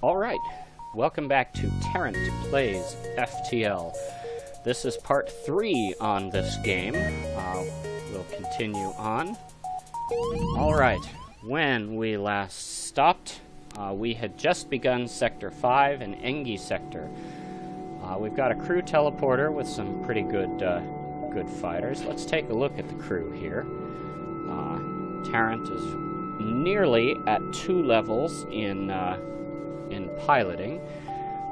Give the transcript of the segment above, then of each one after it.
Alright, welcome back to Tarrant Plays FTL. This is part 3 on this game. Uh, we'll continue on. Alright, when we last stopped, uh, we had just begun Sector 5 and Engi Sector. Uh, we've got a crew teleporter with some pretty good, uh, good fighters. Let's take a look at the crew here. Uh, Tarrant is nearly at two levels in uh, in piloting,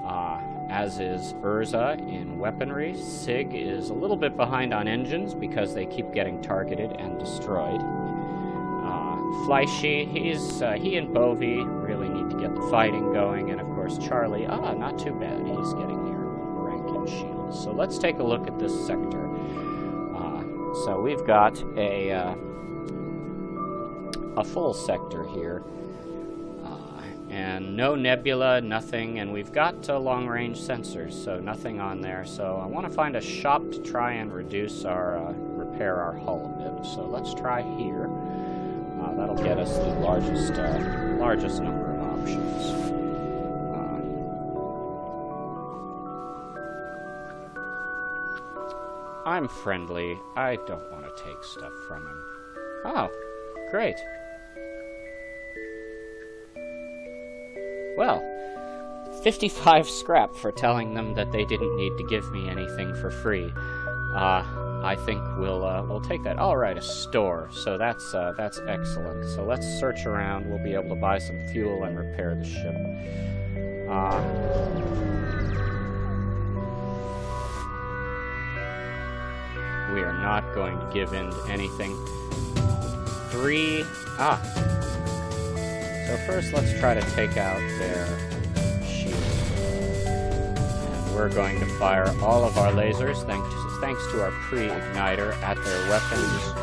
uh, as is Urza in weaponry. Sig is a little bit behind on engines because they keep getting targeted and destroyed. Uh, Fleishy, he's, uh, he and Bovie really need to get the fighting going, and of course Charlie, ah, not too bad, he's getting near rank and shield. So let's take a look at this sector. Uh, so we've got a, uh, a full sector here and no nebula, nothing, and we've got long-range sensors, so nothing on there. So I want to find a shop to try and reduce our, uh, repair our hull a bit. So let's try here. Uh, that'll get us the largest, uh, largest number of options. Uh, I'm friendly. I don't want to take stuff from him. Oh, great. Well, 55 scrap for telling them that they didn't need to give me anything for free. Uh, I think we'll uh, we'll take that. All right, a store. So that's uh, that's excellent. So let's search around. We'll be able to buy some fuel and repair the ship. Uh, we are not going to give in to anything. Three. Ah, so first, let's try to take out their shield. And we're going to fire all of our lasers, thanks to, thanks to our pre-igniter, at their weapons.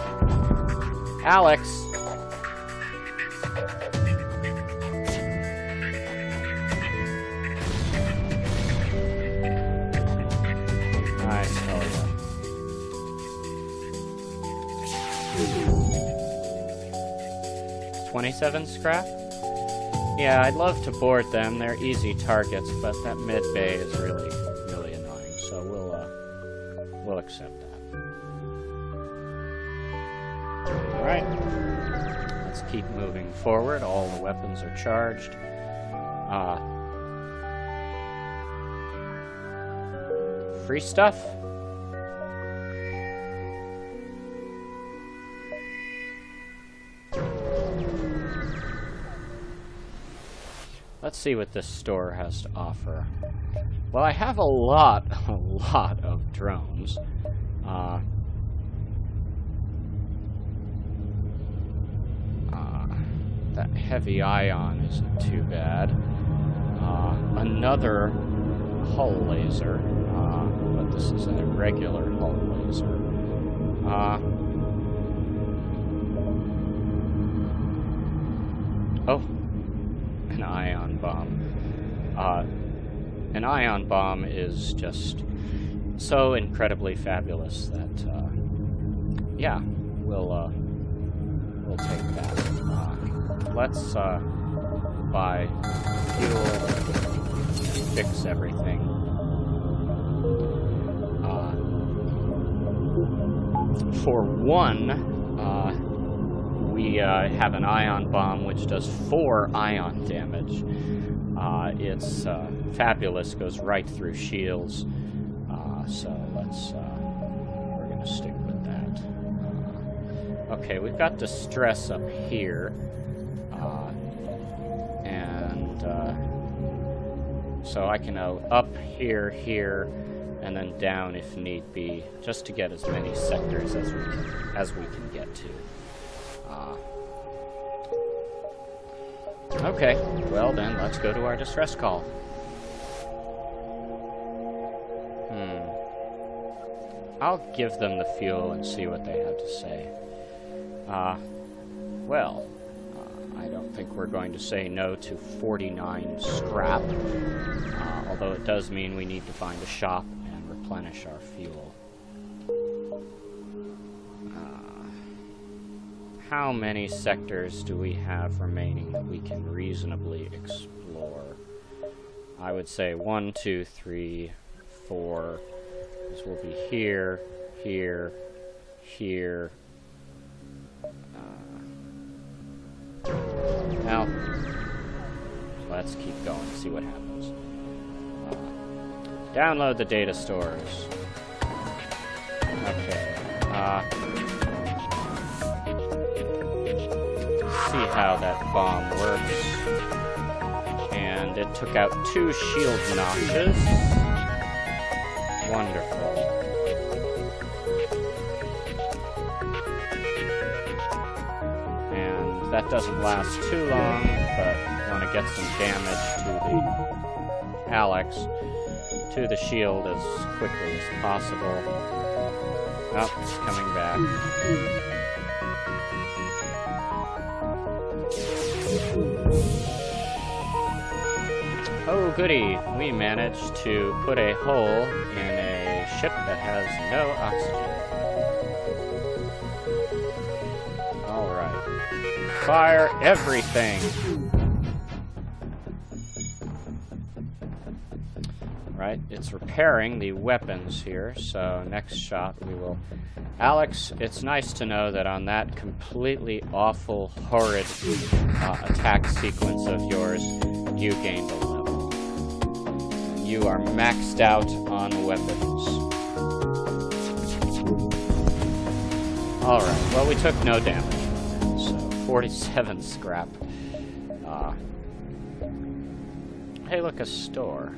Alex! I tell you. Twenty-seven scrap? Yeah, I'd love to board them. They're easy targets, but that med bay is really, really annoying. So we'll, uh, we'll accept that. All right. Let's keep moving forward. All the weapons are charged. Uh, free stuff. Let's see what this store has to offer. Well, I have a lot, a lot of drones. Uh, uh, that heavy ion isn't too bad. Uh, another hull laser, uh, but this is a regular hull laser. Uh, oh, an bomb. Uh, an ion bomb is just so incredibly fabulous that, uh, yeah, we'll, uh, we'll take that. Uh, let's, uh, buy fuel fix everything. Uh, for one, uh, we uh, have an ion bomb which does four ion damage. Uh, it's uh, fabulous, goes right through shields. Uh, so let's, uh, we're going to stick with that. Uh, okay, we've got distress up here. and so I can go up here, here, and then down if need be, just to get as many sectors as we as we can get to. Uh, okay, well then, let's go to our distress call. Hmm. I'll give them the fuel and see what they have to say. Uh, well, uh, I don't think we're going to say no to 49 scrap, uh, although it does mean we need to find a shop and replenish our fuel. How many sectors do we have remaining that we can reasonably explore? I would say one, two, three, four. This will be here, here, here. Uh, now, let's keep going, see what happens. Uh, download the data stores. Okay. Uh, see how that bomb works. And it took out two shield notches. Wonderful. And that doesn't last too long, but I want to get some damage to the Alex, to the shield as quickly as possible. Oh, it's coming back. Oh goody, we managed to put a hole in a ship that has no oxygen. Alright. Fire everything! It's repairing the weapons here, so next shot we will... Alex, it's nice to know that on that completely awful, horrid uh, attack sequence of yours, you gained a level you are maxed out on weapons. Alright, well we took no damage so 47 scrap. Uh, hey look, a store.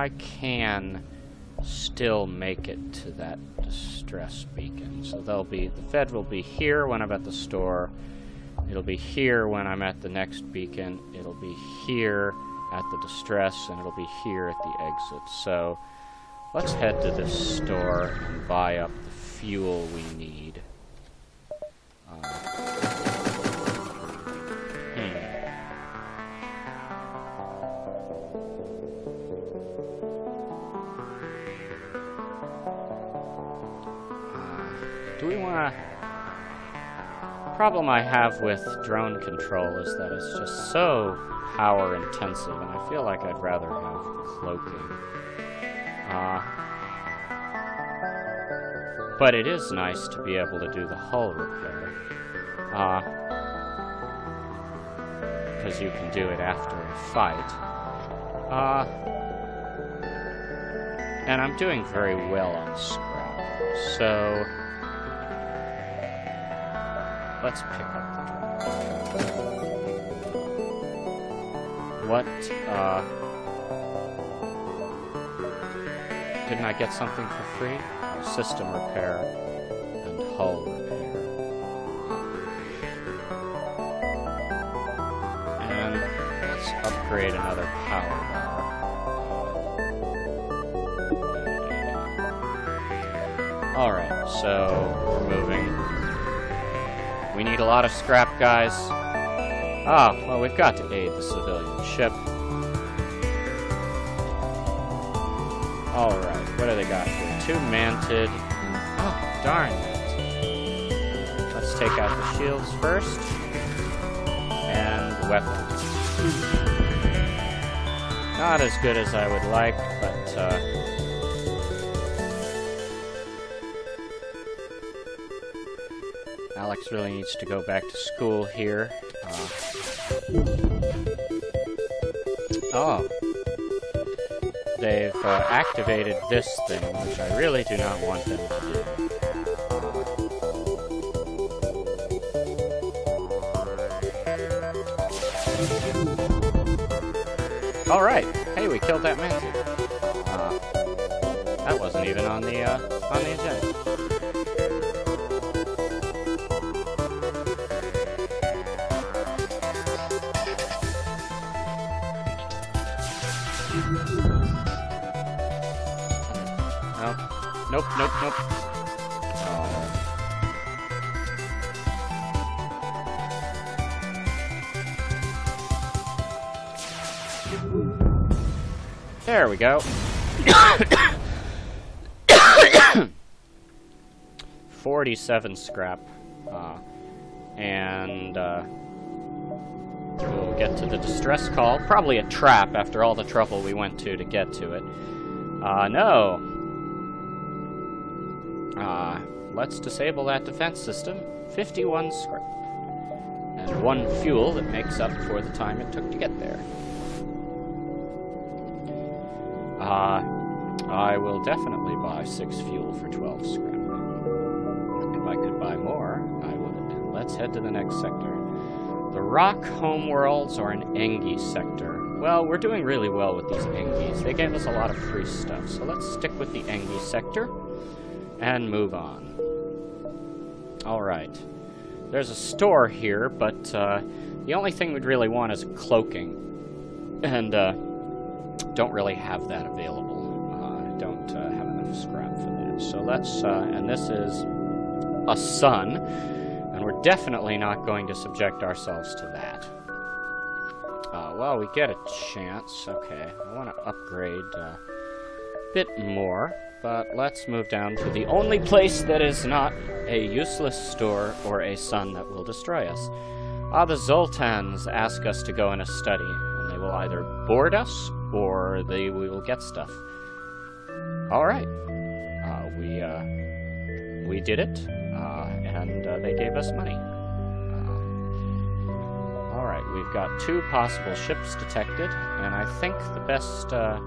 I can still make it to that distress beacon. So they'll be the Fed will be here when I'm at the store. It'll be here when I'm at the next beacon. It'll be here at the distress, and it'll be here at the exit. So let's head to this store and buy up the fuel we need. Um, problem I have with drone control is that it's just so power intensive, and I feel like I'd rather have cloaking. Uh, but it is nice to be able to do the hull repair. Because uh, you can do it after a fight. Uh, and I'm doing very well on scrap. So... Let's pick up the What, uh... Didn't I get something for free? System repair and hull repair. And let's upgrade another power bar. Alright, so we're moving we need a lot of scrap, guys. Ah, well, we've got to aid the civilian ship. Alright, what do they got here? Two manted. Oh, darn it. Let's take out the shields first. And weapons. Not as good as I would like, but, uh, Really needs to go back to school here. Uh, oh. They've uh, activated this thing, which I really do not want them to do. Alright! Hey, we killed that man. Uh, that wasn't even on the, uh, on the agenda. There we go. 47 scrap. Uh, and uh, we'll get to the distress call. Probably a trap after all the trouble we went to to get to it. Uh, no. Uh, let's disable that defense system. 51 scrap. And one fuel that makes up for the time it took to get there. Uh, I will definitely buy 6 fuel for 12 scrap. If I could buy more, I would. Let's head to the next sector. The Rock Homeworlds or an Engi sector. Well, we're doing really well with these Engis. They gave us a lot of free stuff, so let's stick with the Engi sector and move on. Alright. There's a store here, but uh, the only thing we'd really want is cloaking. And uh, don't really have that available. Uh, I don't uh, have enough scrap for that. So let's, uh, and this is a sun, and we're definitely not going to subject ourselves to that. Uh, well, we get a chance. Okay, I want to upgrade a bit more, but let's move down to the only place that is not a useless store or a sun that will destroy us. Ah, the Zoltans ask us to go in a study, and they will either board us or they we will get stuff. All right, uh, we uh, we did it, uh, and uh, they gave us money. Alright, we've got two possible ships detected, and I think the best uh,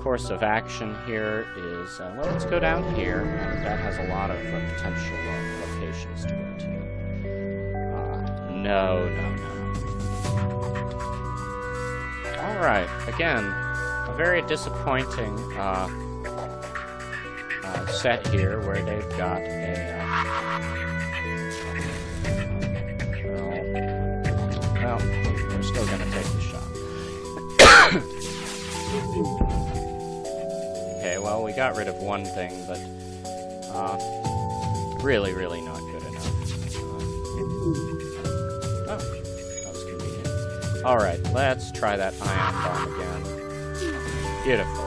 course of action here is, uh, well, let's go down here, and that has a lot of uh, potential uh, locations to go to. Uh, no, no, no. Alright, again, a very disappointing uh, set here where they've got a... Well, we're still gonna take the shot. okay, well, we got rid of one thing, but uh, really, really not Alright, let's try that ion bomb again. Beautiful.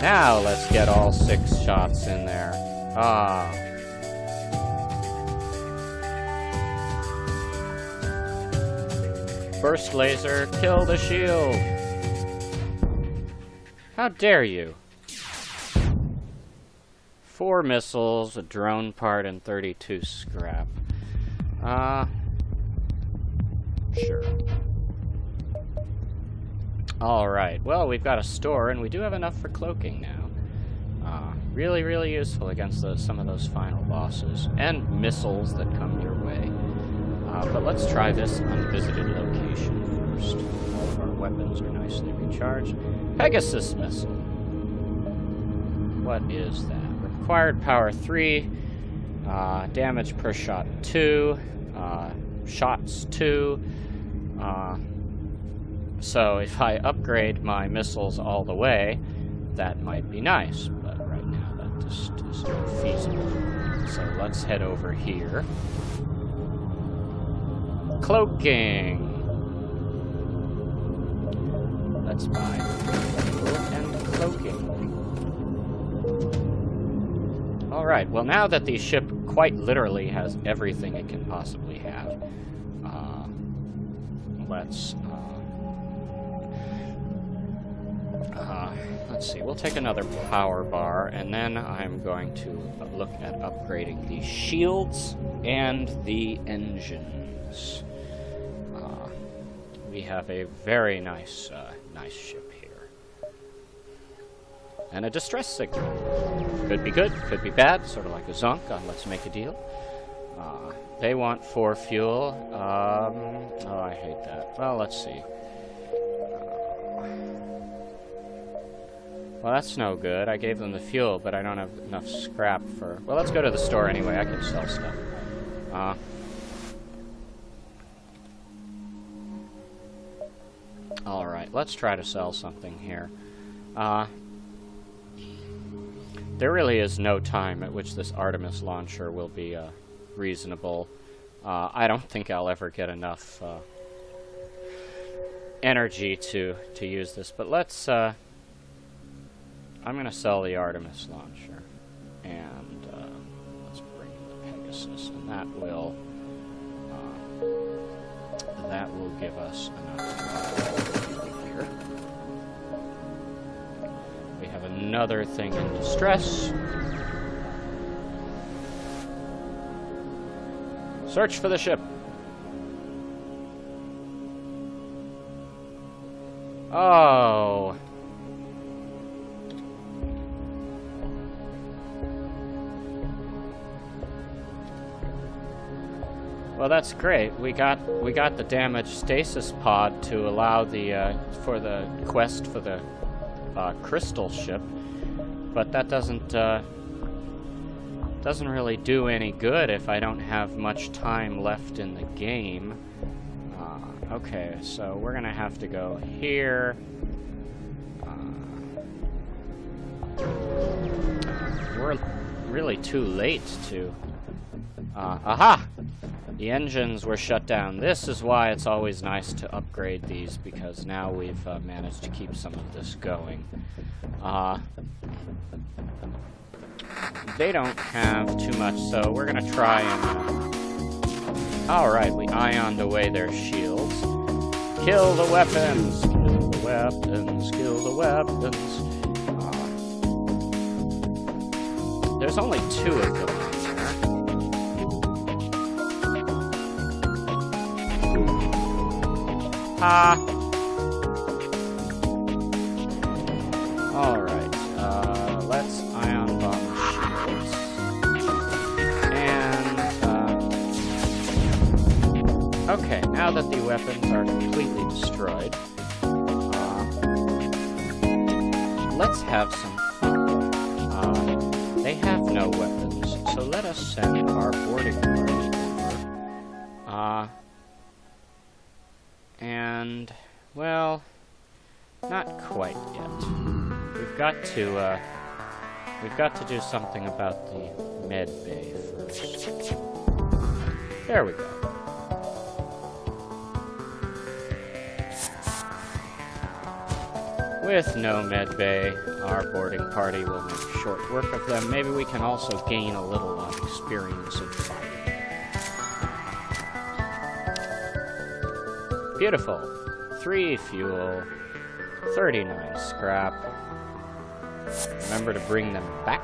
Now let's get all six shots in there. Ah. Burst laser, kill the shield! How dare you? Four missiles, a drone part, and 32 scrap. Uh, sure. Alright, well, we've got a store, and we do have enough for cloaking now. Uh, really, really useful against some of those final bosses. And missiles that come your way. Uh, but let's try this unvisited location first. All of our weapons are nicely recharged. Pegasus missile. What is that? Required power 3, uh, damage per shot 2, uh, shots 2. So if I upgrade my missiles all the way, that might be nice, but right now that just is not feasible. So let's head over here. Cloaking. Let's buy and cloaking. Alright, well now that the ship quite literally has everything it can possibly have, uh, let's, uh, uh, let's see, we'll take another power bar, and then I'm going to look at upgrading the shields and the engines we have a very nice, uh, nice ship here. And a distress signal. Could be good, could be bad, sort of like a Zonk on Let's Make a Deal. Uh, they want four fuel. Um, oh, I hate that. Well, let's see. Well, that's no good. I gave them the fuel, but I don't have enough scrap for... Well, let's go to the store anyway. I can sell stuff. Uh, Alright, let's try to sell something here. Uh, there really is no time at which this Artemis launcher will be uh, reasonable. Uh, I don't think I'll ever get enough uh, energy to, to use this, but let's... I'm going to sell the Artemis launcher. and uh, let's bring in the Pegasus, and that will uh, that will give us enough here. We have another thing in distress. Search for the ship. Oh. Well, that's great. We got we got the damaged stasis pod to allow the uh, for the quest for the uh, crystal ship, but that doesn't uh, doesn't really do any good if I don't have much time left in the game. Uh, okay, so we're gonna have to go here. Uh, we're really too late to. Uh, aha! The engines were shut down. This is why it's always nice to upgrade these, because now we've uh, managed to keep some of this going. Uh, they don't have too much, so we're gonna try and... Uh... Alright, we ioned away their shields. Kill the weapons! Kill the weapons! Kill the weapons! Uh... There's only two of them Alright, uh, let's ion bomb shields. And, uh, Okay, now that the weapons are completely destroyed, uh, let's have some fun. Uh, they have no weapons, so let us send our not quite yet. We've got to, uh, we've got to do something about the med bay first. There we go. With no med bay, our boarding party will make short work of them. Maybe we can also gain a little uh, experience in fighting. Beautiful. Three fuel. 39 scrap. Remember to bring them back.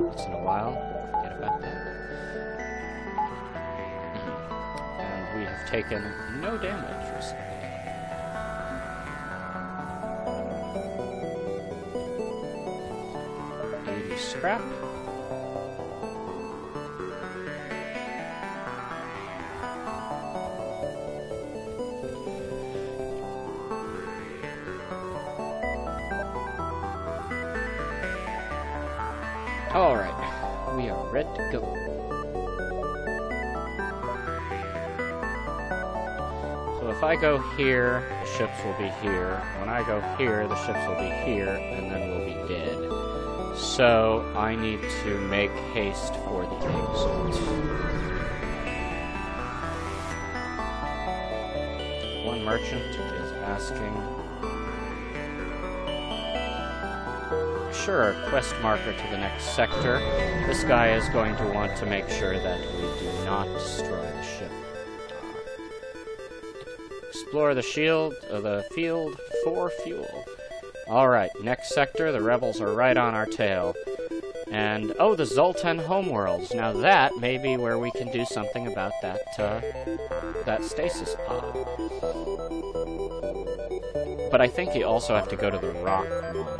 Once in a while. Forget about that. And we have taken no damage recently. Scrap. Alright, we are ready to go. So if I go here, the ships will be here. When I go here, the ships will be here, and then we'll be dead. So I need to make haste for the exit. One merchant is asking sure, quest marker to the next sector. This guy is going to want to make sure that we do not destroy the ship. Explore the shield, uh, the field for fuel. Alright, next sector, the rebels are right on our tail. And, oh, the Zoltan homeworlds. Now that may be where we can do something about that, uh, that stasis pod. But I think you also have to go to the rock I'm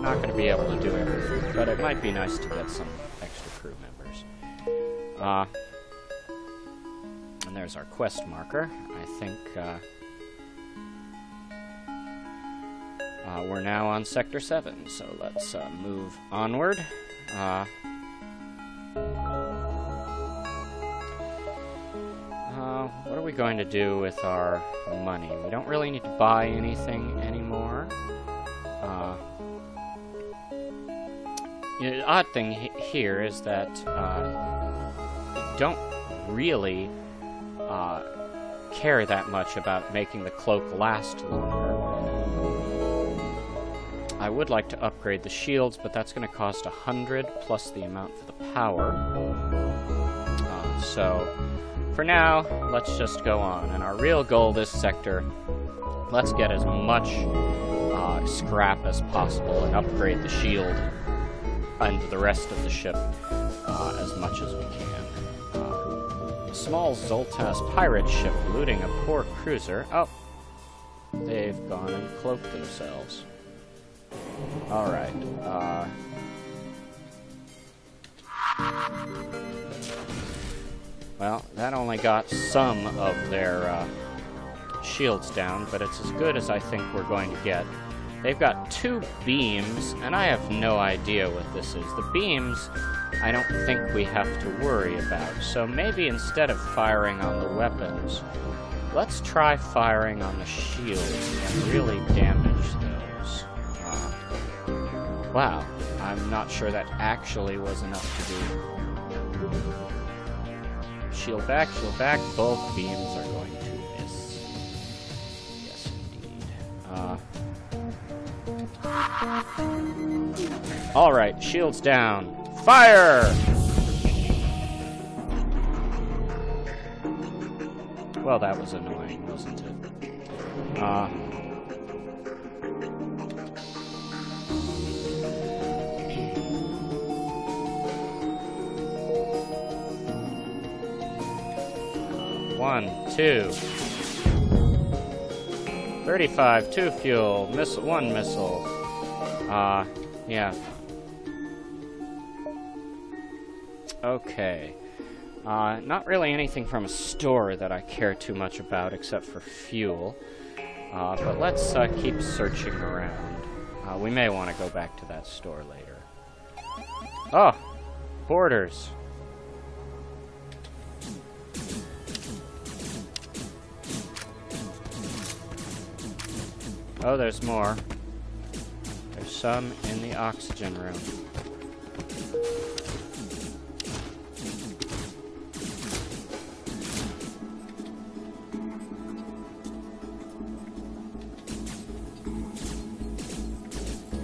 not going to be able to do everything. But it might be nice to get some extra crew members. Uh, and there's our quest marker. I think uh, uh, we're now on Sector 7, so let's uh, move onward. Uh, Uh, what are we going to do with our money? We don't really need to buy anything anymore. Uh, you know, the odd thing here is that uh, don't really uh, care that much about making the cloak last longer. I would like to upgrade the shields, but that's going to cost 100 plus the amount for the power. Uh, so, for now, let's just go on. And our real goal this sector, let's get as much uh, scrap as possible and upgrade the shield and the rest of the ship uh, as much as we can. Uh, small Zoltan pirate ship looting a poor cruiser. Oh, they've gone and cloaked themselves. Alright, uh... Well, that only got some of their uh, shields down, but it's as good as I think we're going to get. They've got two beams, and I have no idea what this is. The beams, I don't think we have to worry about, so maybe instead of firing on the weapons, let's try firing on the shields and really damage those. Uh, wow, I'm not sure that actually was enough to do. Shield back, shield back, both beams are going to miss. Yes, indeed. Uh, Alright, shields down. Fire! Well, that was annoying, wasn't it? Uh, One, two. 35, two fuel, missile, one missile. Uh, yeah. Okay. Uh, not really anything from a store that I care too much about except for fuel. Uh, but let's uh, keep searching around. Uh, we may want to go back to that store later. Oh! Boarders. Oh, there's more. There's some in the oxygen room.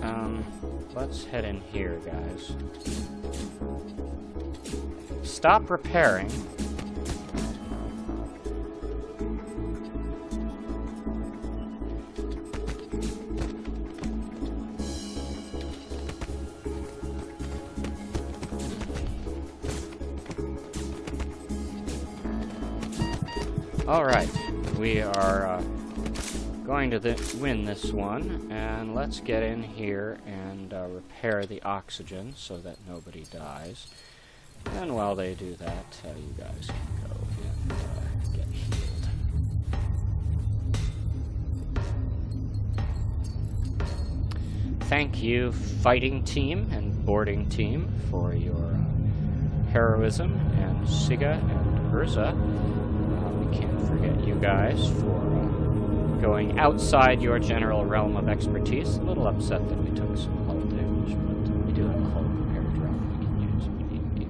Um, let's head in here, guys. Stop repairing. Alright, we are uh, going to win this one, and let's get in here and uh, repair the oxygen so that nobody dies. And while they do that, uh, you guys can go and uh, get healed. Thank you, fighting team and boarding team, for your uh, heroism, and Siga and Urza guys for uh, going outside your general realm of expertise. A little upset that we took some hull damage, but we do have a hull repair we can use if need be.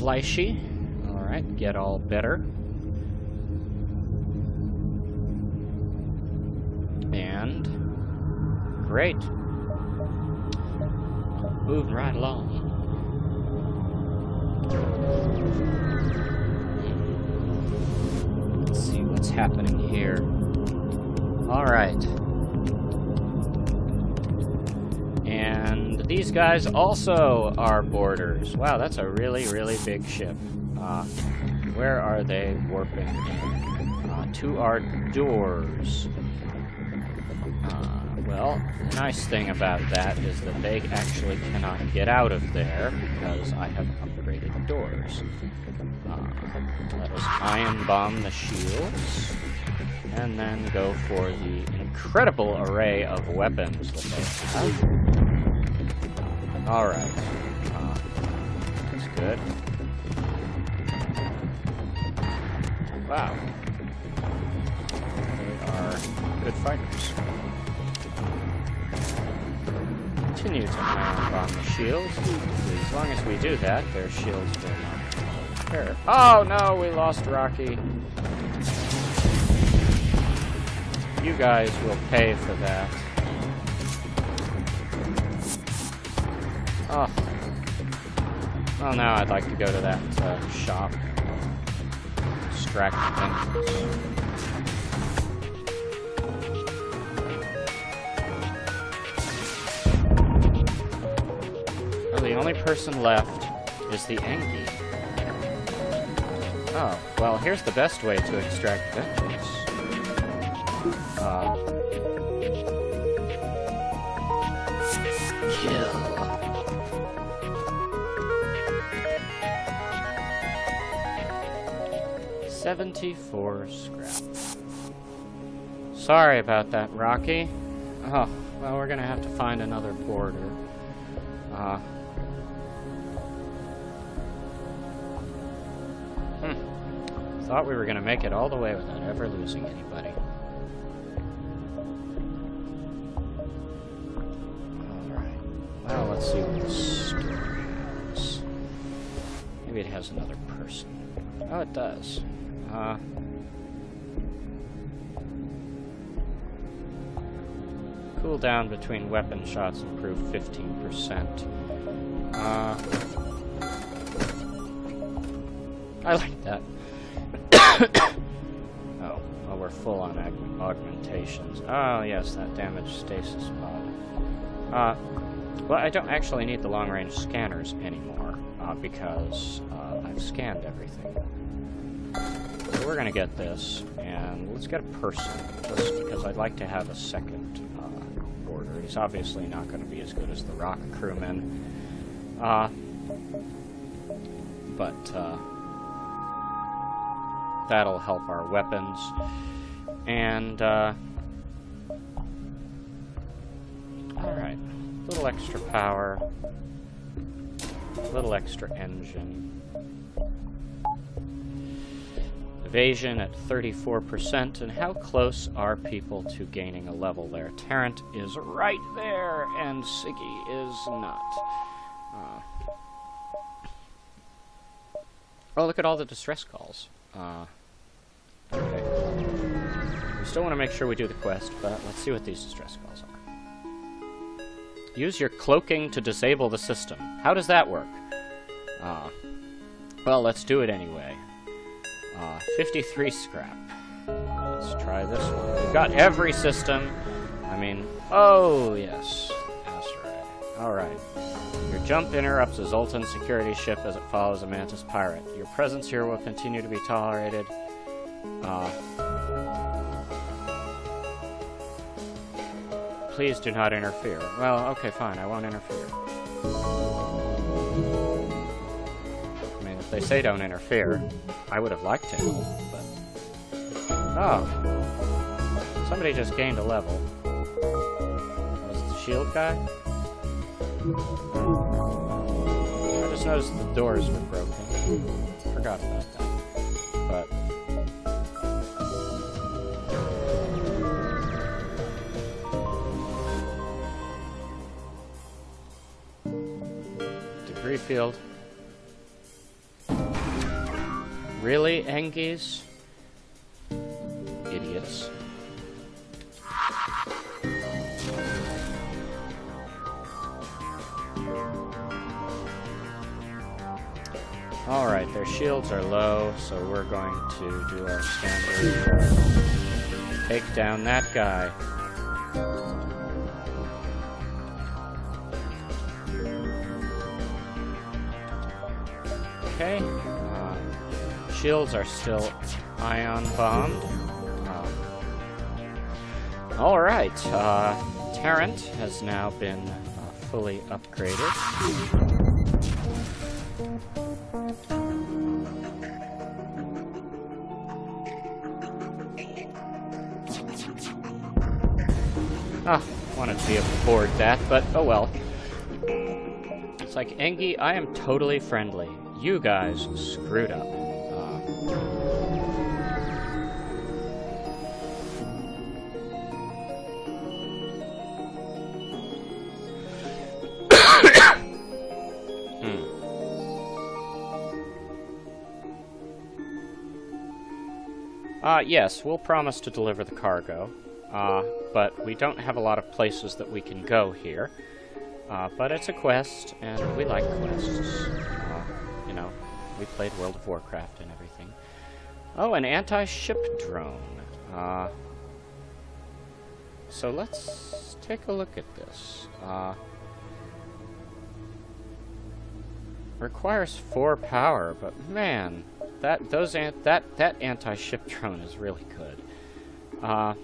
Fleishy. Alright, get all better. And... Great. Moving right along. Let's see what's happening here. Alright. And these guys also are boarders. Wow, that's a really, really big ship. Uh, where are they warping? Uh, to our doors. Uh, well, the nice thing about that is that they actually cannot get out of there because I have Uh, let us ion bomb the shields, and then go for the incredible array of weapons that they have. Alright. Uh, that's good. Wow. They are good fighters continue to ion bomb the shields. As long as we do that, their shields will repair. Oh no, we lost Rocky. you guys will pay for that. Oh. Well, now I'd like to go to that uh, shop. Extract. Oh, the only person left is the Engi. Oh, well, here's the best way to extract vengeance. Uh, kill. Seventy-four scrap. Sorry about that, Rocky. Oh, well, we're gonna have to find another boarder. Uh, Thought we were gonna make it all the way without ever losing anybody. Alright. Well, let's see what the story has. Maybe it has another person. Oh, it does. Uh, cooldown between weapon shots improved 15%. Uh, I like that. oh, well, we're full on aug augmentations. Oh, yes, that damage stasis pod. Uh, well, I don't actually need the long-range scanners anymore, uh, because uh, I've scanned everything. So we're gonna get this, and let's get a person, just because I'd like to have a second uh, order. He's obviously not gonna be as good as the rock crewman. Uh, but, uh, that'll help our weapons. And, uh, alright. A little extra power. A little extra engine. Evasion at 34%, and how close are people to gaining a level there? Tarrant is right there, and Siggy is not. Uh, oh, look at all the distress calls. Uh, okay. We still want to make sure we do the quest, but let's see what these distress calls are. Use your cloaking to disable the system. How does that work? Uh, well, let's do it anyway. Uh, 53 scrap. Let's try this one. We've got every system. I mean, oh, yes. Right. Alright. Your jump interrupts a Zoltan security ship as it follows a Mantis pirate. Your presence here will continue to be tolerated. Uh, please do not interfere. Well, okay, fine. I won't interfere. I mean, if they say don't interfere, I would have liked to but... Oh. Somebody just gained a level. Was it the shield guy? I just noticed the doors were broken. Forgot about that. Field. Really, Engis? Idiots. Alright, their shields are low, so we're going to do our standard. Take down that guy. Okay. Uh, shields are still ion bombed. Um, Alright, uh, Tarrant has now been uh, fully upgraded. Ah, wanted to be that, but oh well. It's like, Engi, I am totally friendly. You guys screwed up. Uh, hmm. Uh, yes, we'll promise to deliver the cargo. uh, but we don't have a lot of places that we can go here. Uh, but it's a quest, and we like quests. We played World of Warcraft and everything. Oh, an anti-ship drone. Uh, so let's take a look at this. Uh, requires four power, but man, that those ant that that anti-ship drone is really good. Uh,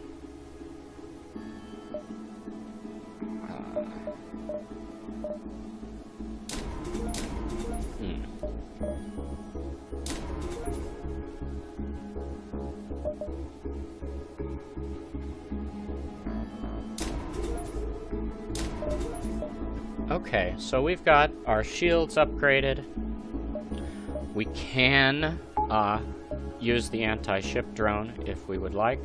Okay, so we've got our shields upgraded. We can uh, use the anti-ship drone if we would like.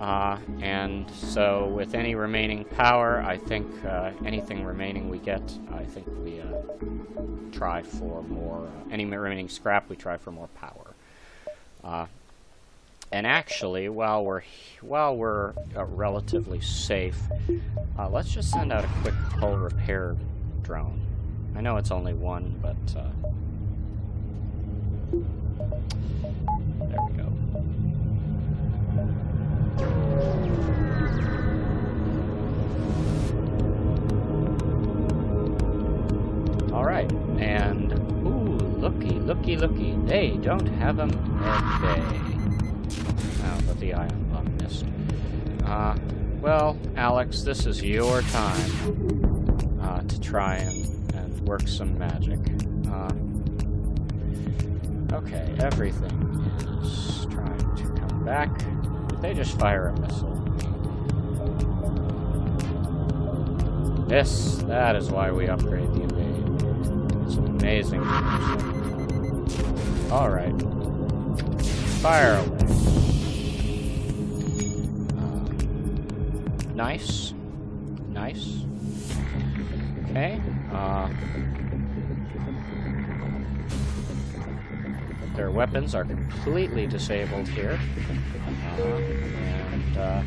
Uh, and so with any remaining power, I think uh, anything remaining we get, I think we uh, try for more, uh, any remaining scrap, we try for more power. Uh, and actually, while we're while we're uh, relatively safe, let's just send out a quick hull repair drone. I know it's only one, but All right, and ooh, looky, looky, looky. They don't have them at bay. Oh, but the ion bomb missed. Uh, well, Alex, this is your time uh, to try and, and work some magic. Uh, okay, everything is trying to come back. They just fire a missile? This, that is why we upgrade the invade. It's amazing. Alright. Fire away. Nice. Nice. Okay. Uh, their weapons are completely disabled here. Uh, and, uh,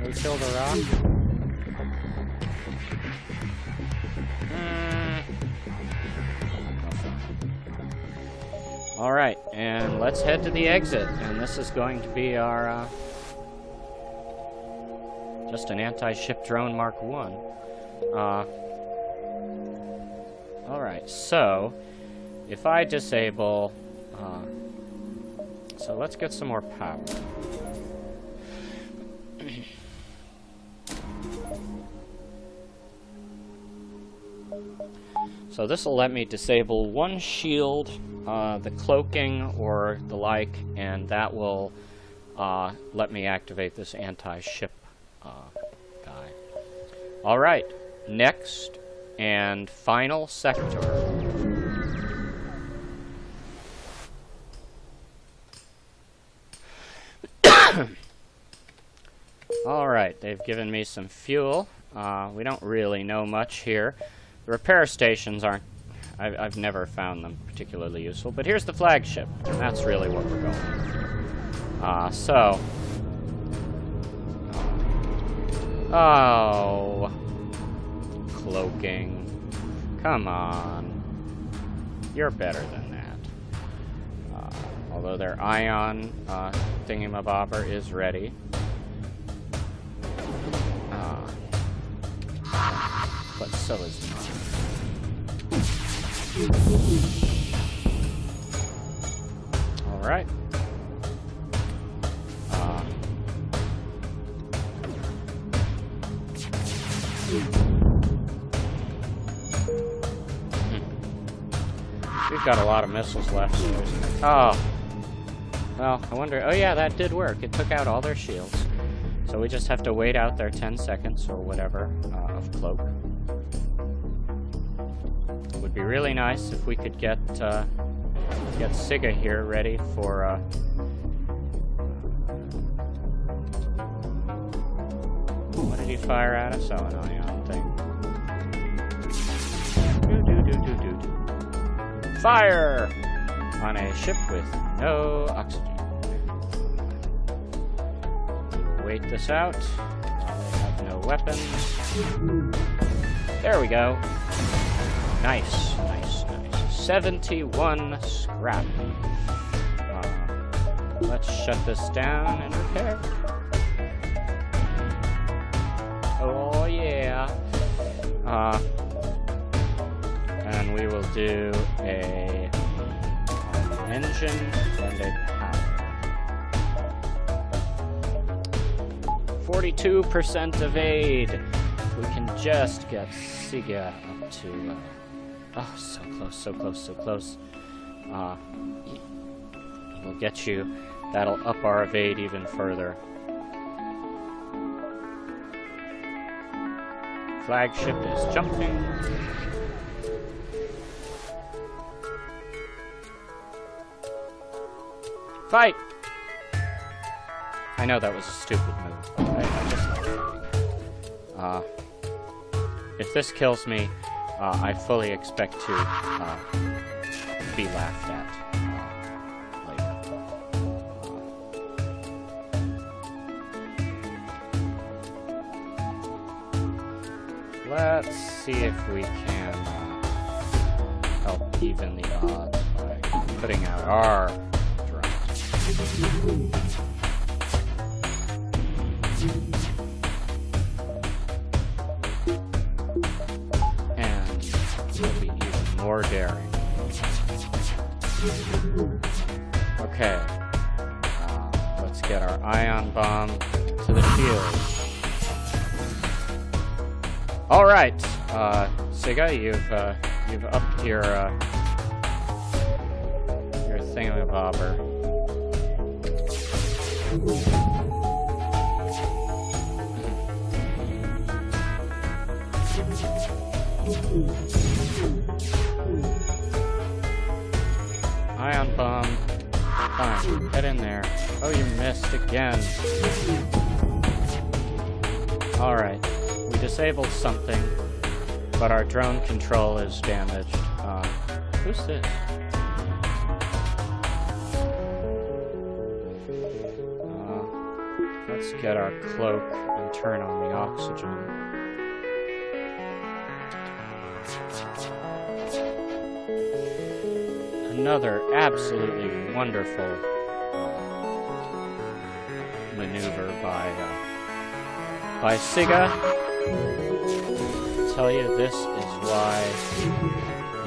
we rock. Mm. Alright, and let's head to the exit. And this is going to be our, uh, just an anti-ship drone Mark 1. Uh, Alright, so, if I disable... Uh, so let's get some more power. So this will let me disable one shield, uh, the cloaking or the like, and that will uh, let me activate this anti-ship uh, guy. Alright, next and final sector. Alright, they've given me some fuel. Uh, we don't really know much here. The repair stations aren't... I've, I've never found them particularly useful, but here's the flagship, and that's really what we're going uh, so, Oh. Cloaking. Come on. You're better than although their ion uh, thingamabobber is ready. Uh, but so is mine. Alright. We've got a lot of missiles left. Oh. Well, I wonder... Oh yeah, that did work. It took out all their shields. So we just have to wait out their 10 seconds or whatever uh, of cloak. It would be really nice if we could get uh, get Siga here ready for... Uh, what did he fire at us? Oh, an ion thing. Fire! On a ship with no oxygen. wait this out. They have no weapons. There we go. Nice, nice, nice. 71 scrap. Uh, let's shut this down and repair. Oh yeah. Uh, and we will do a engine a power. Forty-two percent evade. We can just get Siga up to. Uh, oh, so close, so close, so close. Uh, we'll get you. That'll up our evade even further. Flagship is jumping. Fight! I know that was a stupid move, but I, I just. Uh, if this kills me, uh, I fully expect to uh, be laughed at uh. Let's see if we can uh, help even the odds by putting out our. And we'll be even more daring. Okay. Uh, let's get our ion bomb to the shield. All right, uh, Siga, you've uh, you've upped your uh, your thingamabobber. Ion bomb. Fine, get in there. Oh, you missed again. All right we disabled something, but our drone control is damaged. Uh, who's this? Let's get our cloak and turn on the oxygen. Another absolutely wonderful maneuver by uh, by Siga tell you this is why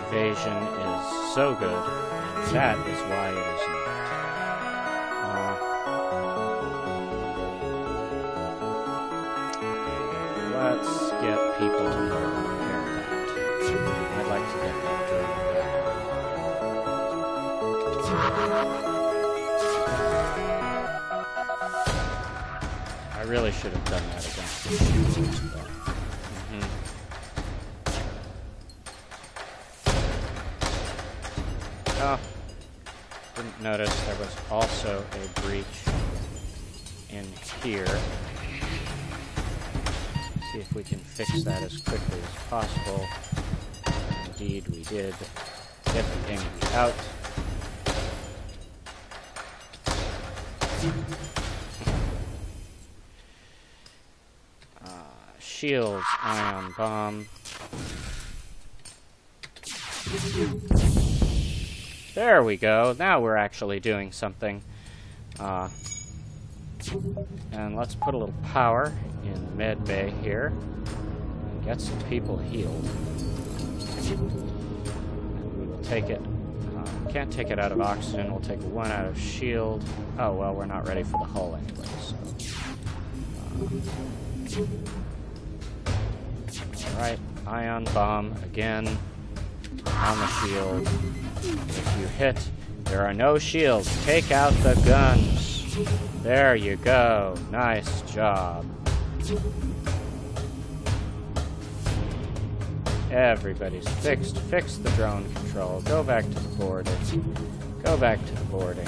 evasion is so good, and that is why it is I really should have done that against the but... mhm. Oh, didn't notice there was also a breach in here. See if we can fix that as quickly as possible. Indeed, we did. Get the enemy out. Shields, ion bomb. There we go. Now we're actually doing something. Uh, and let's put a little power in med bay here. And get some people healed. And we will take it. Uh, can't take it out of oxygen. We'll take one out of shield. Oh, well, we're not ready for the hull anyway, so... Uh, Alright, ion bomb again on the shield. If you hit, there are no shields. Take out the guns. There you go. Nice job. Everybody's fixed. Fix the drone control. Go back to the boarding. Go back to the boarding.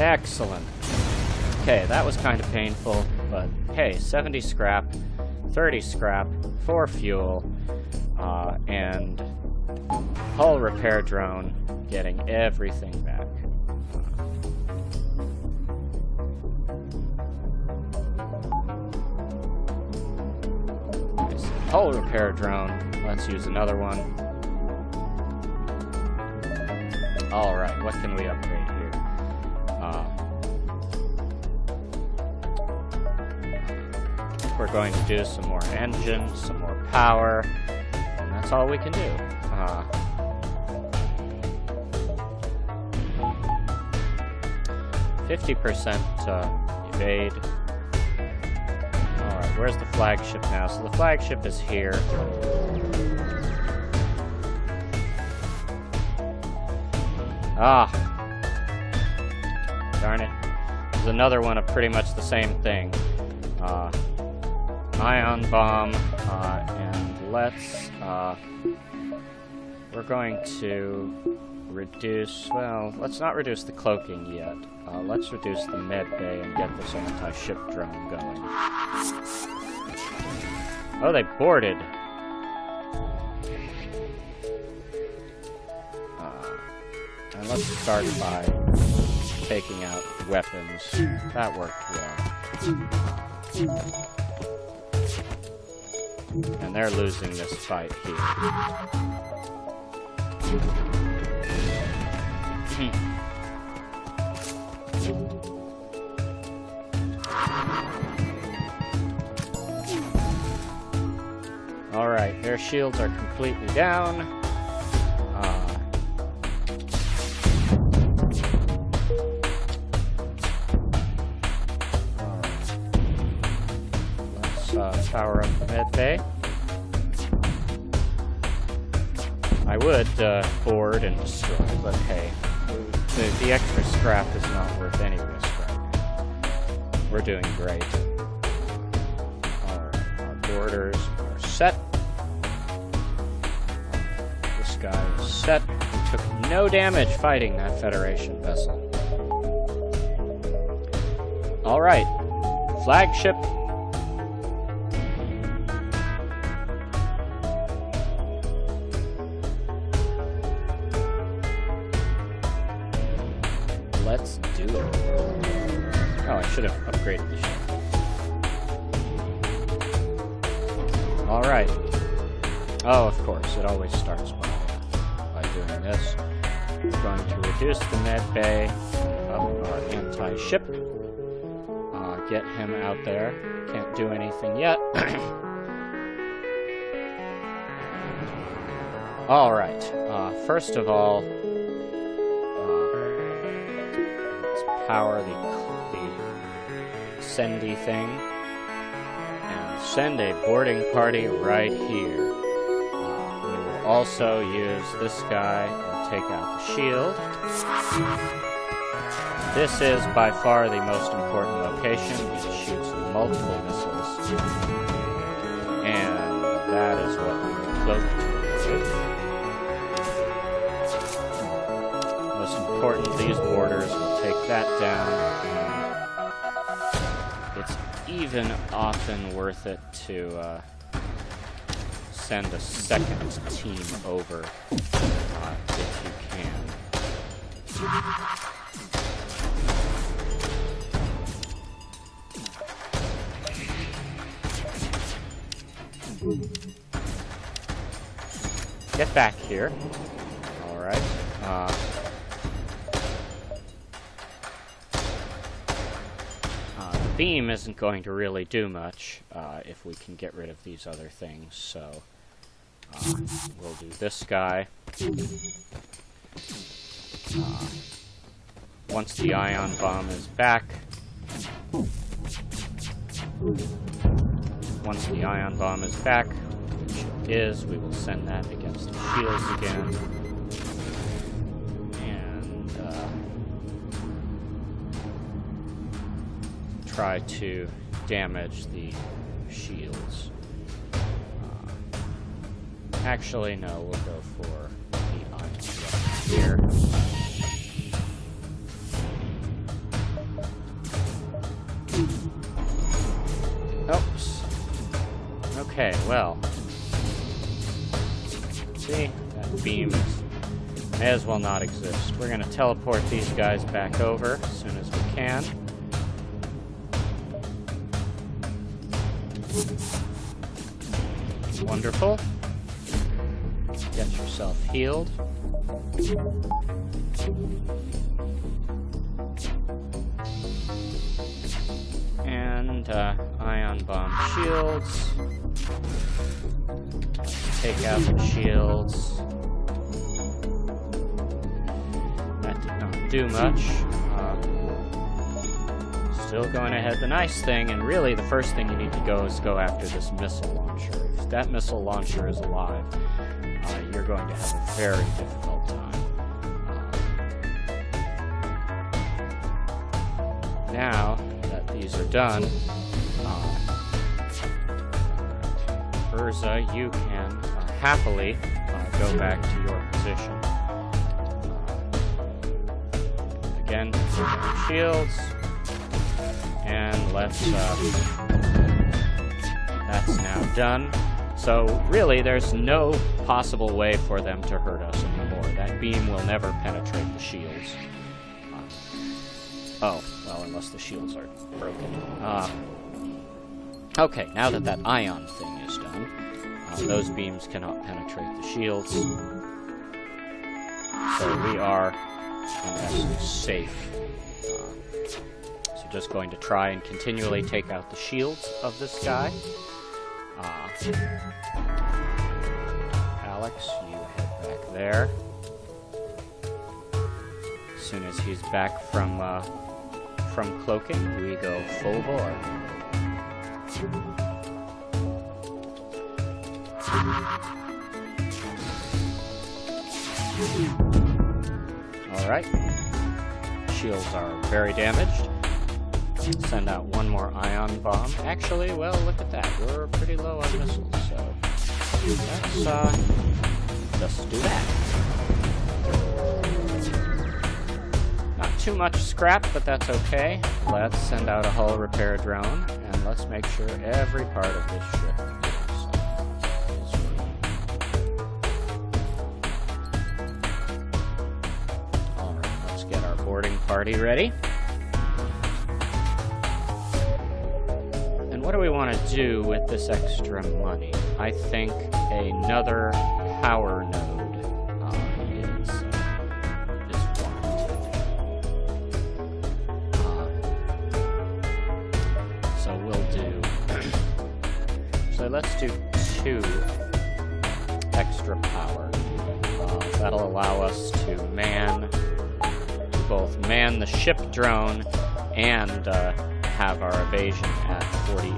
Excellent. Okay, that was kind of painful, but hey, 70 scrap, 30 scrap, 4 fuel, uh, and hull repair drone getting everything back. Hull repair drone, let's use another one. Alright, what can we upgrade? We're going to do some more engine, some more power, and that's all we can do. Uh, Fifty percent uh, evade. All right, where's the flagship now? So the flagship is here. Ah, darn it! There's another one of pretty much the same thing. Uh, ion bomb, uh, and let's, uh, we're going to reduce, well, let's not reduce the cloaking yet. Uh, let's reduce the med bay and get this anti-ship drone going. Oh, they boarded. Uh, and let's start by taking out weapons. That worked well. And they're losing this fight here. Hmm. Alright, their shields are completely down. Bay. I would uh, board and destroy, but hey, the, the extra scrap is not worth any risk. We're doing great. Alright, our boarders are set. This guy is set. He took no damage fighting that Federation vessel. Alright, flagship Alright, uh, first of all, power the, the sendy thing and send a boarding party right here. Uh, we will also use this guy and take out the shield. This is by far the most important location. It shoots multiple Most important, these boarders will take that down. It's even often worth it to uh, send a second team over uh, if you can. Back here. Alright. Uh, beam isn't going to really do much uh, if we can get rid of these other things, so uh, we'll do this guy. Uh, once the ion bomb is back, once the ion bomb is back, which it is, we will send that against shields again. And try to damage the shields. Uh, actually, no, we'll go for the iron here. Oops. Okay, well. See? That beam may as well not exist. We're going to teleport these guys back over as soon as we can. Wonderful. Get yourself healed. And uh, ion bomb shields. Take out the shields. That did not do much. Uh, still going ahead. The nice thing, and really the first thing you need to go is go after this missile launcher. If that missile launcher is alive, uh, you're going to have a very difficult time. Uh, now that these are done, uh, Urza, you can happily uh, go back to your position. Uh, again, shields, and let's. Uh, that's now done. So really, there's no possible way for them to hurt us anymore. That beam will never penetrate the shields. Uh, oh, well, unless the shields are broken. Uh, okay, now that that ion thing is done, uh, those beams cannot penetrate the shields. So we are, safe. So just going to try and continually take out the shields of this guy. Uh, Alex, you head back there. As soon as he's back from uh, from cloaking, we go full bore. Alright. Shields are very damaged. Send out one more ion bomb. Actually, well, look at that. We're pretty low on missiles, so let's uh, just do that. Not too much scrap, but that's okay. Let's send out a hull repair drone, and let's make sure every part of this ship party ready. And what do we want to do with this extra money? I think another power node ship drone and uh, have our evasion at 48,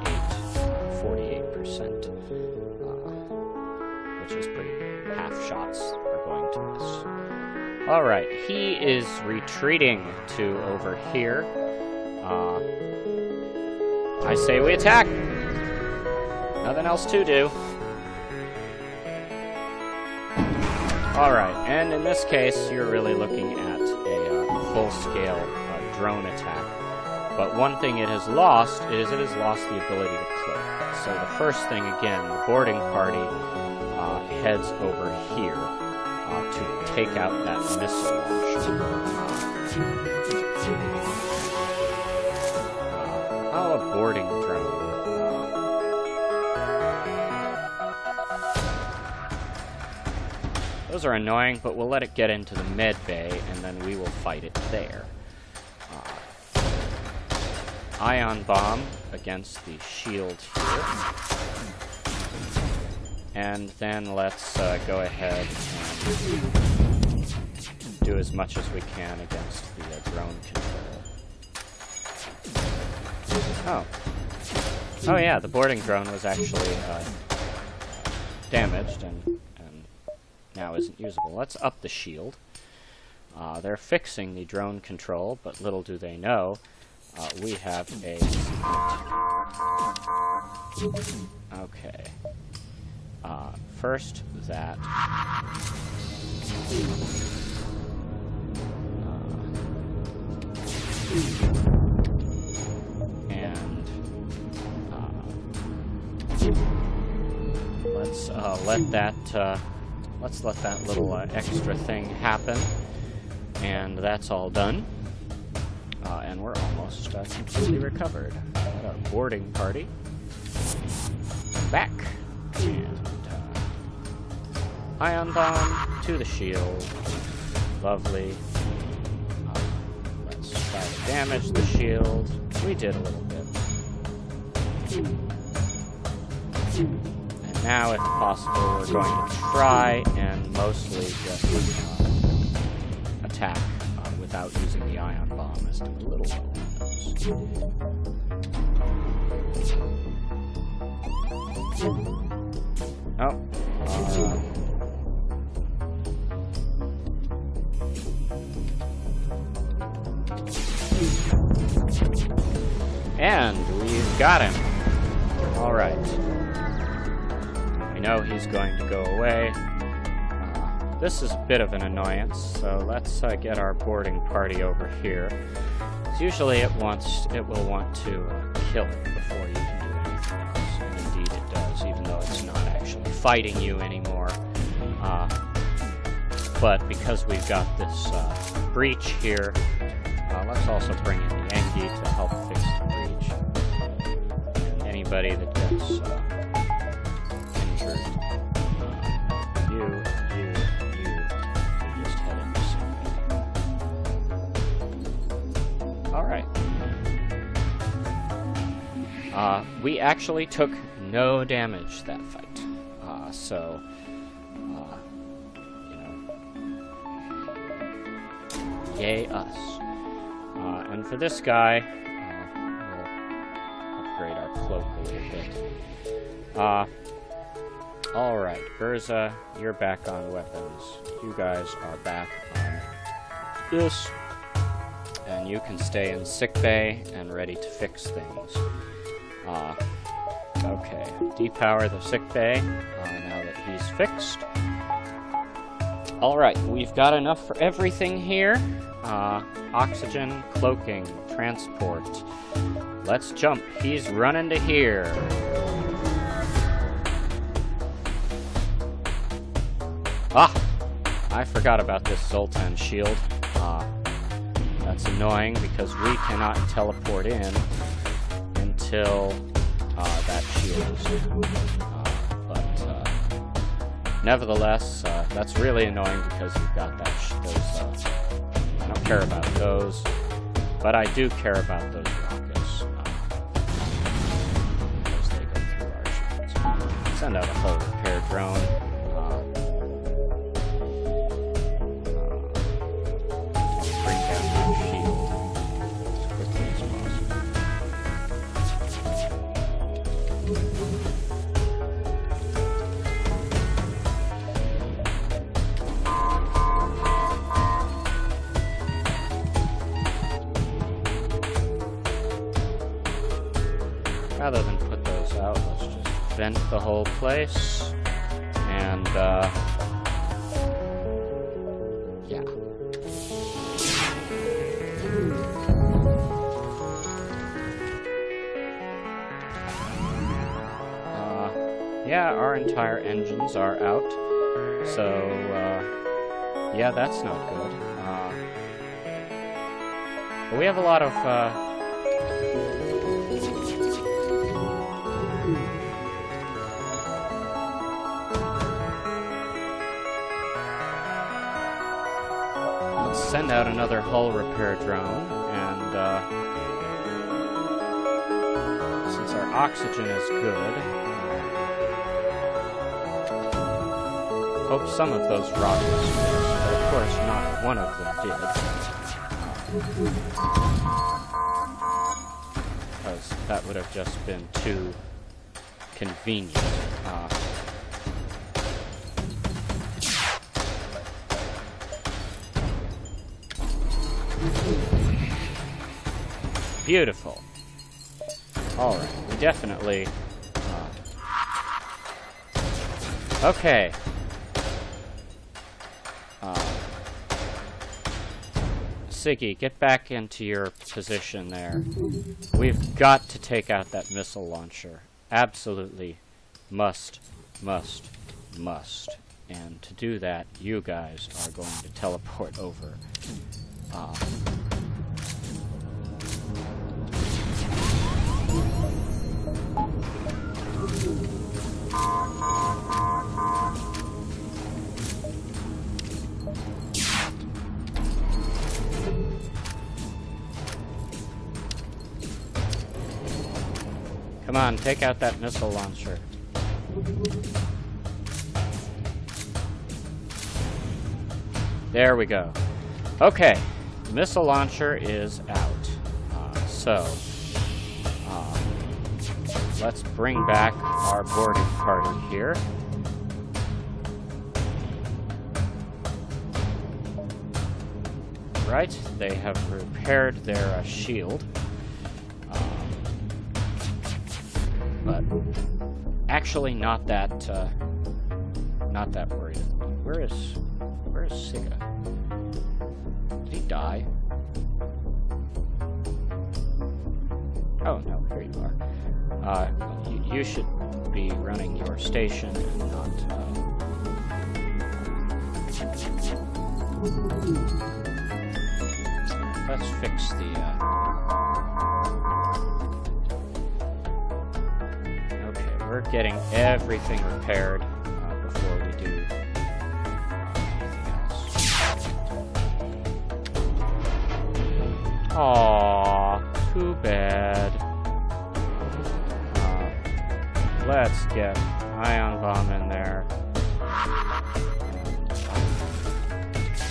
48%, uh, which is pretty, half shots are going to miss. Alright, he is retreating to over here. Uh, I say we attack! Nothing else to do. Alright, and in this case, you're really looking at full-scale uh, drone attack. But one thing it has lost is it has lost the ability to cloak. So the first thing, again, the boarding party uh, heads over here uh, to take out that missile launcher. Uh, how a boarding Those are annoying, but we'll let it get into the med bay, and then we will fight it there ion bomb against the shield here. And then let's uh, go ahead and do as much as we can against the uh, drone control. Oh. Oh yeah, the boarding drone was actually uh, damaged and now isn't usable. Let's up the shield. Uh, they're fixing the drone control, but little do they know uh, we have a Okay. Uh, first, that. Uh, and uh, let's uh, let that uh, let's let that little uh, extra thing happen, and that's all done. Uh, and we're almost uh, completely recovered. Got our boarding party. Back. And Ion Bomb to the shield. Lovely. Uh, let's try to damage the shield. We did a little bit. Now, if possible, we're going to try and mostly just uh, attack uh, without using the Ion Bomb, as the little one Oh. Uh, And we've got him. Alright. Know he's going to go away. Uh, this is a bit of an annoyance, so let's uh, get our boarding party over here. Usually it wants, it will want to uh, kill it before you can do anything else. And indeed it does, even though it's not actually fighting you anymore. Uh, but because we've got this uh, breach here, uh, let's also bring in the Engi to help fix the breach. Anybody that gets Uh, we actually took no damage that fight. Uh, so, uh, you know, yay us. Uh, and for this guy, uh, we'll upgrade our cloak a little bit. Uh, Alright, Urza, you're back on weapons. You guys are back on this. And you can stay in sickbay and ready to fix things. Uh, okay, depower the sickbay uh, now that he's fixed. Alright, we've got enough for everything here. Uh, oxygen, cloaking, transport. Let's jump. He's running to here. Ah! I forgot about this Zoltan shield. Uh, that's annoying because we cannot teleport in until uh, that shield is. Uh, but uh, nevertheless, uh, that's really annoying because you've got that those I don't care about those, but I do care about those rockets. They go through our shields. Send out a hull repair drone. Rather than put those out, let's just vent the whole place. And, uh... Yeah. Uh, yeah, our entire engines are out. So, uh, yeah, that's not good. Uh, but we have a lot of, uh, send out another hull repair drone, and uh, since our oxygen is good, hope some of those rockets fixed, but of course not one of them did. Because that would have just been too convenient. Beautiful. Alright, we definitely... Uh, okay. Uh, Siggy, get back into your position there. We've got to take out that missile launcher. Absolutely. Must, must, must. And to do that, you guys are going to teleport over. Uh, Come on, take out that missile launcher. There we go. Okay, missile launcher is out. Uh, so, let's bring back our boarding party here. Right, they have repaired their uh, shield. Um, but actually not that, uh, not that worried. Where is, where is Siga? Did he die? Oh, no, here you are. Uh, you, should be running your station and not, uh... Let's fix the, uh... Okay, we're getting everything repaired ion bomb in there.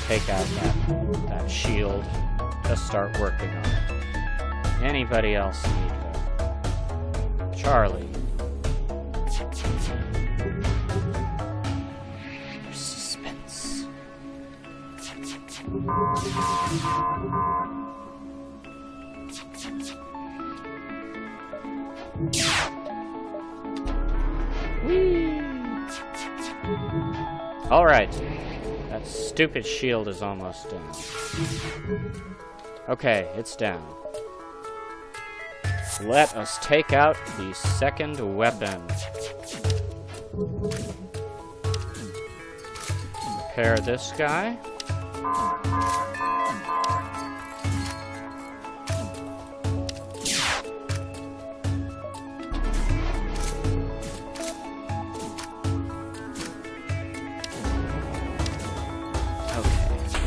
take out that, that shield to start working on it. Anybody else need help? Charlie. That stupid shield is almost down. Okay, it's down. Let us take out the second weapon. Repair this guy.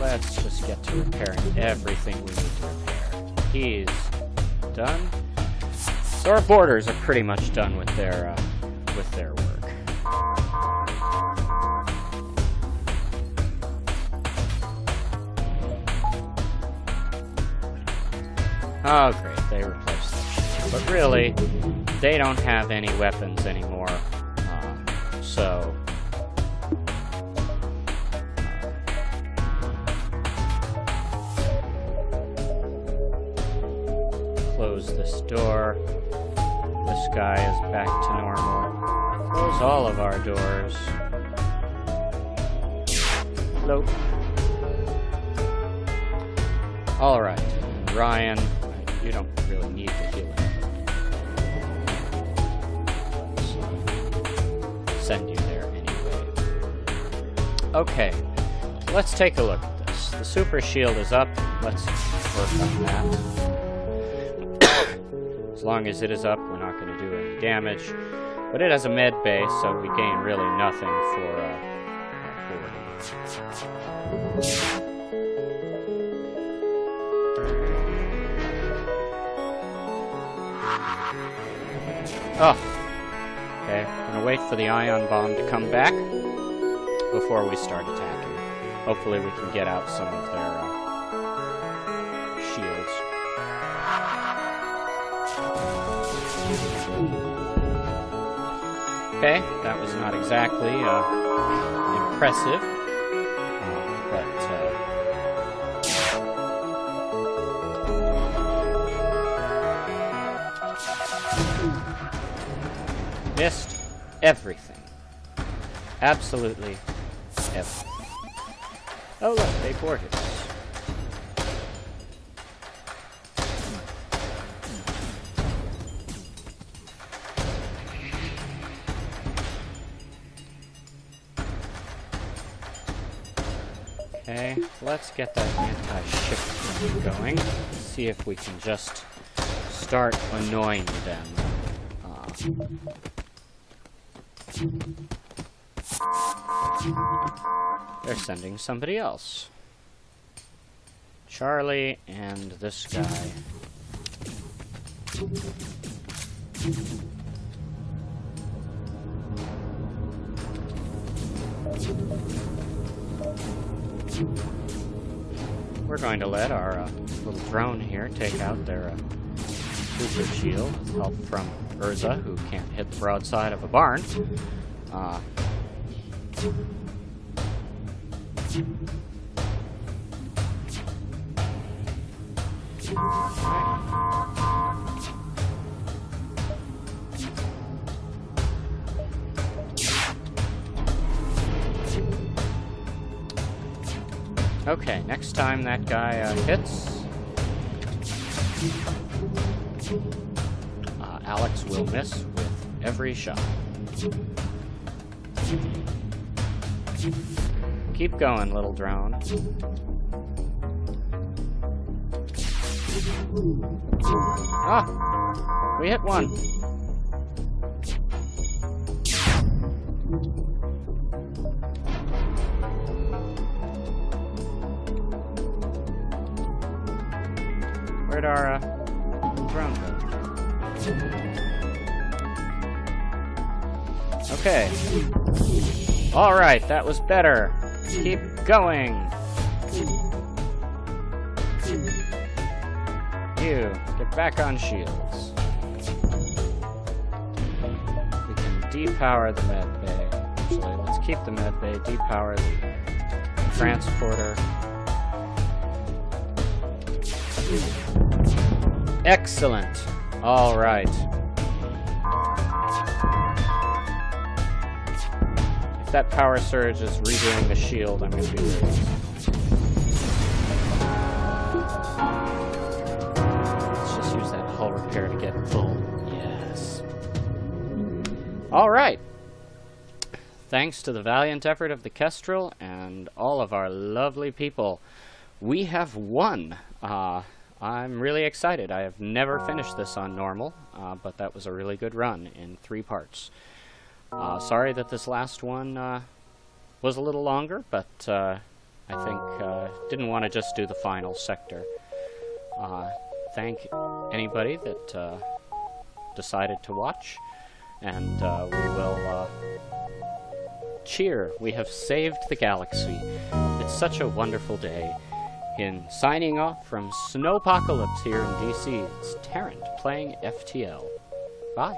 Let's just get to repairing everything we need to repair. He's done. So our boarders are pretty much done with their uh, with their work. Oh great, they replaced shit. But really, they don't have any weapons anymore. Um, so Guy is back to normal. Close all of our doors. Nope. Alright, Ryan, you don't really need the healing. So, send you there anyway. Okay, let's take a look at this. The super shield is up. Let's work on that. As long as it is up, we're not damage. But it has a med base, so we gain really nothing for uh, Oh. Okay, I'm gonna wait for the ion bomb to come back before we start attacking. Hopefully we can get out some of their uh, shields. Okay, that was not exactly uh, impressive, uh, but uh, missed everything. Absolutely everything. Oh look, they boarded get that anti-ship going. See if we can just start annoying them. Uh, they're sending somebody else. Charlie and this guy. Going to let our uh, little drone here take out their uh, super shield. Help from Urza, who can't hit the broadside of a barn. Uh, Okay, time that guy uh, hits, uh, Alex will miss with every shot. Keep going, little drone. Ah! We hit one. Where'd our uh, drone go? Okay. Alright, that was better. Keep going. You, get back on shields. We can depower the med bay. Actually, let's keep the med bay, depower the transporter. Excellent. All right. If that power surge is redoing the shield, I'm going to be really Let's just use that hull repair to get full. Yes. All right. Thanks to the valiant effort of the Kestrel and all of our lovely people, we have won. Uh, I'm really excited. I have never finished this on normal, uh, but that was a really good run in three parts. Uh, sorry that this last one uh, was a little longer, but uh, I think uh, didn't want to just do the final sector. Uh, thank anybody that decided to watch, and we will cheer. We have saved the galaxy. It's such a wonderful day. In signing off from Snowpocalypse here in DC, it's Tarrant playing FTL. Bye.